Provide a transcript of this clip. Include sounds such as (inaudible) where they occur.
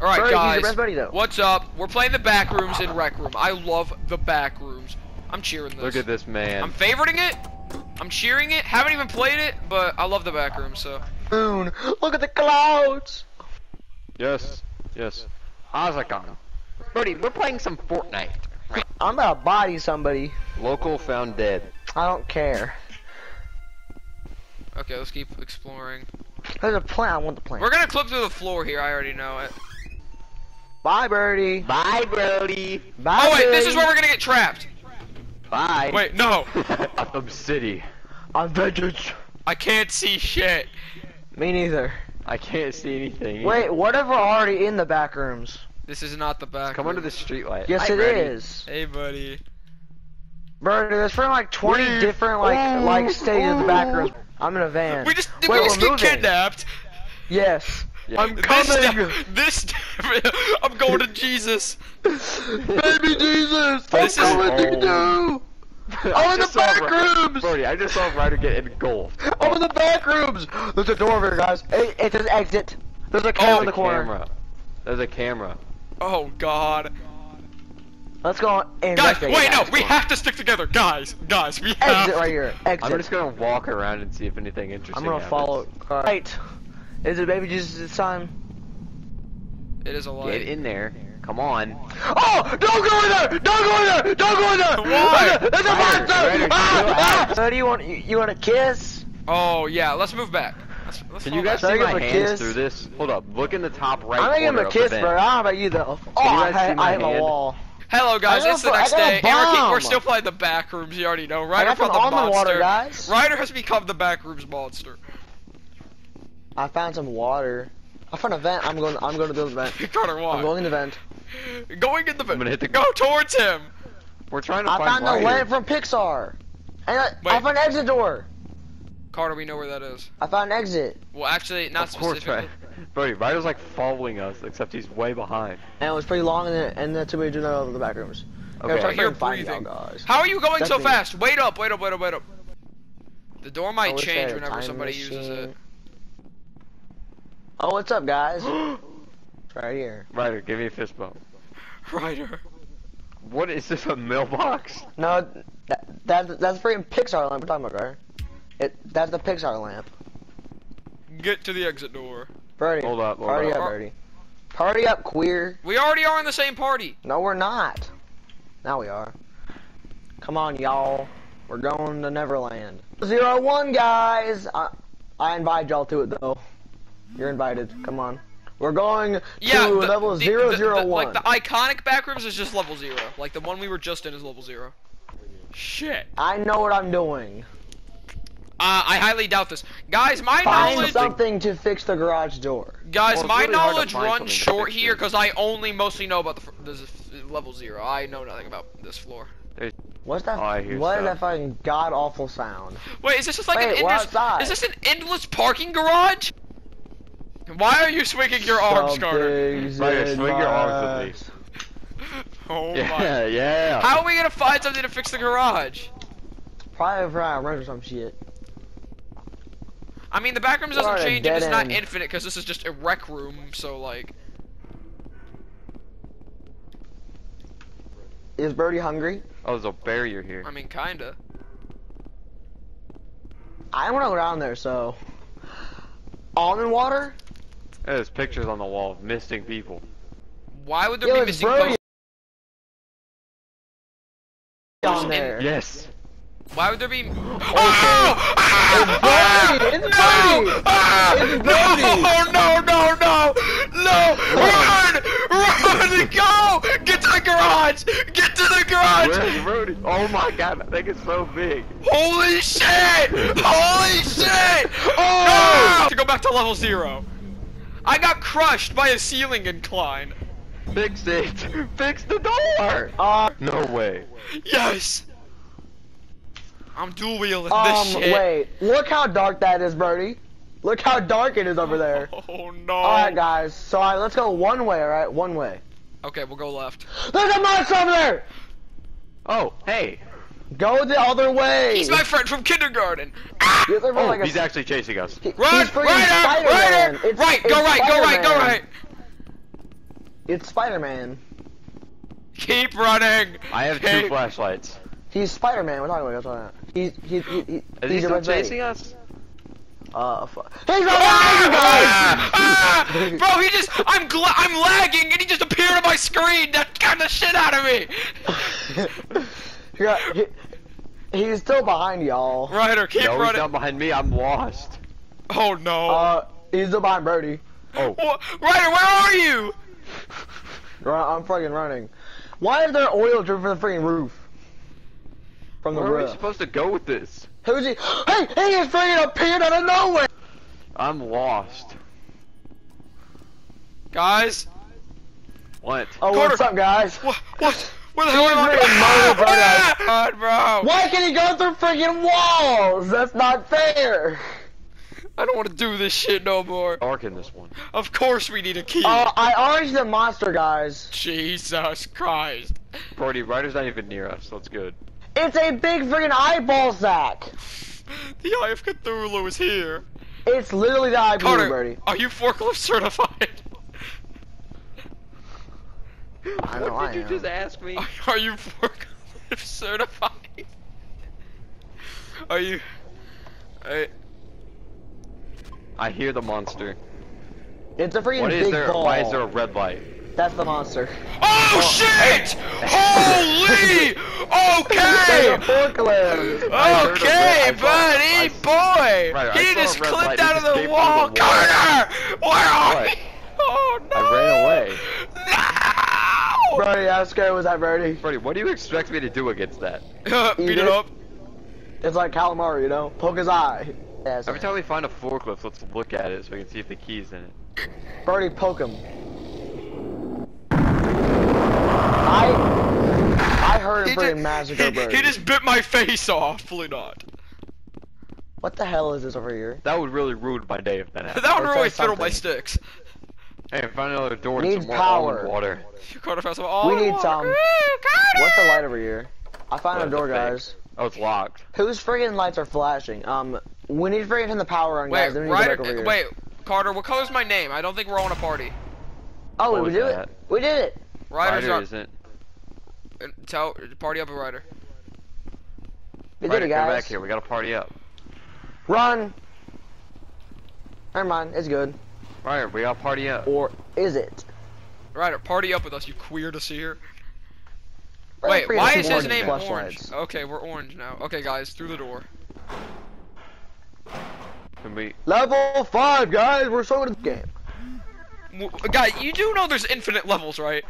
All right, Brody, he's your guys. best buddy, though. What's up? We're playing the back rooms in Rec Room. I love the back rooms. I'm cheering this. Look at this man. I'm favoriting it. I'm cheering it. Haven't even played it, but I love the back room. So Moon, look at the clouds. Yes, yes. How's it going? Brody, we're playing some Fortnite. Right. I'm about to body somebody. Local found dead. I don't care. okay, let's keep exploring. There's a plant. I want the plant. We're gonna clip through the floor here. I already know it. Bye, Birdie. Bye, Birdie. Bye. Oh wait, this is where we're gonna get trapped. Bye. Wait, no. (laughs) Gotham City. I'm vengeance. I can't see shit. Me neither. I can't see anything. Wait, what if we're already in the back rooms? This is not the back. Come room. under the streetlight. Yes, Hi, it is. Brody. Hey, buddy. Birdie, there's from like 20 Wait. different like Oh, like stages of the back oh. rooms. I'm in a van. We just Wait, we just get moving. kidnapped. Yes. Yeah. I'm This coming. time, this time, (laughs) I'm going to Jesus. Baby Jesus, This is- to do. (laughs) I I'm in the just back Ry- rooms. Brody, I just saw Ryder get engulfed. I'm in the back rooms. There's a door over here, guys. It, it says exit. There's a oh, camera Oh, in the corner. camera. There's a camera. Oh God. Let's go and Guys, wait, no, guys. we have to stick together, guys. Guys, we have. Exit right here. Exit. I'm just gonna walk around and see if anything interesting I'm gonna happens. follow. Right. Is it baby Jesus this time? It is a Get light. in there. Come on. Oh! Don't go in there! Don't go in there! Don't go in there! Why? There's a- There's a monster! Ryder, Ah! Ah! So do you want you, you want a kiss? Oh yeah, let's move back. Let's, let's Can you guys back. Should see my hands kiss? through this? Hold up. Look in the top right I'm gonna give him corner a kiss, bro. I don't about you though. Oh, you I, guys see I, my I hit wall. Hello guys, I it's the next got a day, and we're, keep, we're still playing the back rooms. You already know. Ryder got found the monster. water, guys. Ryder has become the back rooms monster. I found some water. I found a vent. I'm going. I'm going to build a vent. Carter, walk. I'm going in the vent. Going in the. Vent. I'm gonna hit the- Go towards him. We're trying to I find I found the Ryder. lamp from Pixar. And I, I found an exit door. Carter, we know where that is. I found an exit, Well, actually, not Of course, specifically. right. Brody, Ryder's like following us, except he's way behind. and it was pretty long, and then and then took me to another the back rooms. Okay. Okay, I hear breathing. guys. How are you going so Definitely. fast? Wait up, wait up, wait up, wait up. The door might change whenever Time somebody uses it. Machine. Oh, what's up, guys? It's (gasps) right here. Ryder, give me a fist bump. Ryder. What is this, a mailbox? No, that, that that's freaking Pixar lamp we're talking about, right? It that's the Pixar lamp. Get to the exit door. Birdie, Hold up, hold party up. up, Birdie. Party up, queer. We already are in the same party. No, we're not. Now we are. Come on, y'all. We're going to Neverland. Zero one, guys. I, I invite y'all to it though. You're invited. Come on. We're going Yeah, to the- level the- zero the- zero the- one. Like the iconic backrooms is just level zero. Like the one we were just in is level zero. Shit. I know what I'm doing. Uh, I highly doubt this, guys. My Find knowledge, something to fix the garage door. guys, Well, my really knowledge runs short here because I only mostly know about the fr- this level zero. I know nothing about this floor. What's that? Oh, I hear what is stuff. that fucking god awful sound? Wait, is this just like Wait, an endless? Is this an endless parking garage? Why are you swinging your arms, Carter? Something's Ryder, in swing your arms with eyes. (laughs) Oh Yeah, my. yeah. How are we gonna find something to fix the garage? Probably for our rent or some shit. I mean, the backrooms We're doesn't at change if it's dead not infinite because this is just a rec room. So like, Is Birdie hungry? Oh, there's a barrier here. I mean, kinda. I don't want to go down there, so. Almond water? There's pictures on the wall of missing people. Why would there Yo, be missing Birdie posters? down in- there. Yes. Why would there be? (gasps) (gasps) Oh! Ah! Birdie! It's No! Birdie! Ah! It's Birdie! No! No! No! No! No! Run! Run! (laughs) Go! Get to the garage! Get to the garage! Where's Brody? Oh my god, that thing is so big. Holy shit! Holy (laughs) shit! Oh! To go back to level zero. I got crushed by a ceiling incline. Fix it. Fix the door. Uh, No way. Yes! I'm dual wielding um, this shit. wait. Look how dark that is, Birdie. Look how dark it is over there. (laughs) Oh no. Alright, guys. So, alright, let's go one way, alright? One way. Okay, we'll go left. There's a monster over there! Oh, hey. Go the other way! He's my friend from kindergarten. He's Oh, like a- he's actually chasing us. he- Run, he's freaking Ryder, Spider-Man. Ryder. It's- Right, it's go right, go right, go right. It's Spider-Man. Keep running. I have two flashlights. He's Spider-Man. We're talking about. That's what He's he, he, he, Is he's he still red Freddy. chasing us? Uh, fu- he's alive, you guys. Ah! Bro, he just I'm gla- I'm lagging and he just appeared on my screen. That got the shit out of me. (laughs) He got- he's still behind y'all. Ryder, keep no, he's not behind me. I'm lost. Oh no. Uh, he's still behind Brody. Oh, Wha- Ryder, where are you? Run- I'm fucking running. Why is there oil dripping from the freaking roof? From the where are we roof. supposed to go with this? Who's he? Hey, he just freaking appeared out of nowhere. I'm lost. Guys, What? Oh, Carter. what's up, guys? what? What? Where the hell am I? He's really murdered, bro! God, bro. Why can he go through freaking walls? That's not fair. I don't want to do this shit no more. Dark in this one. Of course we need a key. Uh, I orange the monster, guys. Jesus Christ. Brody, Ryder's not even near us. That's good. It's a big freaking eyeball sack. The Eye of Cthulhu is here. It's literally the eye blue, Carter, Brody. are you forklift certified? I know what I did you am. just ask me? Are you forklift (laughs) certified? Are you? I, I hear the monster. It's a freaking What is big there? ball. Why is there a red light? That's the monster. oh, oh. shit! (laughs) Holy! Okay! a forklift. I heard a Okay, buddy, boy! Right, he just clipped out of the wall. out of the wall. Carter! Where are What? you? Oh no! I ran away. No! Brody, how scared was that, Brody? Brody, what do you expect me to do against that? (laughs) Beat it it. up. It's like calamari, you know? Poke his eye. Yes. Every time we find a forklift, let's look at it so we can see if the key's in it. Brody, poke him. I I heard He a freaking massacre, he, Brody. he just bit my face off. Fully not. What the hell is this over here? That would really ruin my day if that happened. That would really try fiddle my sticks. Hey, find another door and Needs some more power. almond water. Carter found some all We need water. some. What's the light over here? I found What, a door, guys. Oh, it's locked. Whose friggin' lights are flashing? Um, we need to freaking turn the power on, Wait, guys. Then we need to Ryder, over wait, Carter, what color's my name? I don't think we're on a party. Oh, What we did it. We did it. Ryder's Ryder on. isn't. Tell party up a Ryder. We Ryder, did it, come back here. We gotta party up. Run. Never mind. It's good. Ryder, we gotta party up. Or is it? Ryder, party up with us, you queer to see here. Wait, why is his name flashlights. orange? Okay, we're orange now. Okay, guys, through the door. Can we? Level five, guys. We're so good at the game. Guy, you do know there's infinite levels, right?